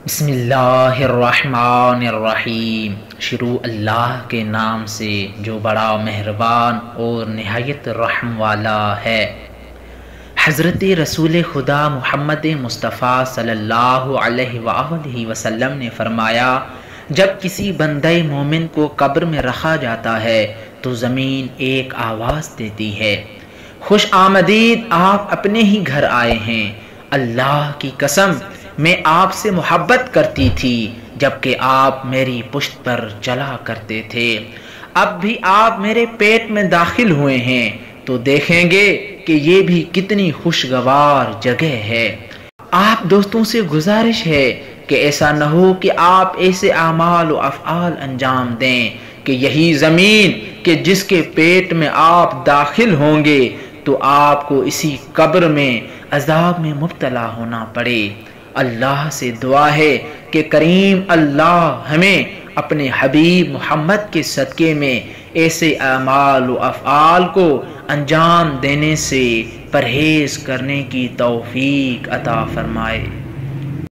بسم اللہ الرحمن الرحیم شروع اللہ کے نام سے جو بڑا مہربان اور نہایت رحم والا ہے حضرت رسول خدا محمد مصطفیٰ صلی اللہ علیہ وآلہ وسلم نے فرمایا جب کسی بندہ مومن کو قبر میں رکھا جاتا ہے تو زمین ایک آواز دیتی ہے خوش آمدید آپ اپنے ہی گھر آئے ہیں اللہ کی قسم میں آپ سے محبت کرتی تھی جبکہ آپ میری پشت پر چلا کرتے تھے۔ اب بھی آپ میرے پیٹ میں داخل ہوئے ہیں۔ تو دیکھیں گے کہ یہ بھی کتنی خوشگوار جگہ ہے۔ آپ دوستوں سے گزارش ہے کہ ایسا نہ ہو کہ آپ ایسے اعمال و افعال انجام دیں کہ یہی زمین کہ جس کے پیٹ میں آپ داخل ہوں گے تو آپ کو اسی قبر میں عذاب میں مبتلا ہونا پڑے۔ اللہ سے دعا ہے کہ کریم اللہ ہمیں اپنے حبیب محمد کے صدقے میں ایسے اعمال و افعال کو انجام دینے سے پرہیز کرنے کی توفیق عطا فرمائے۔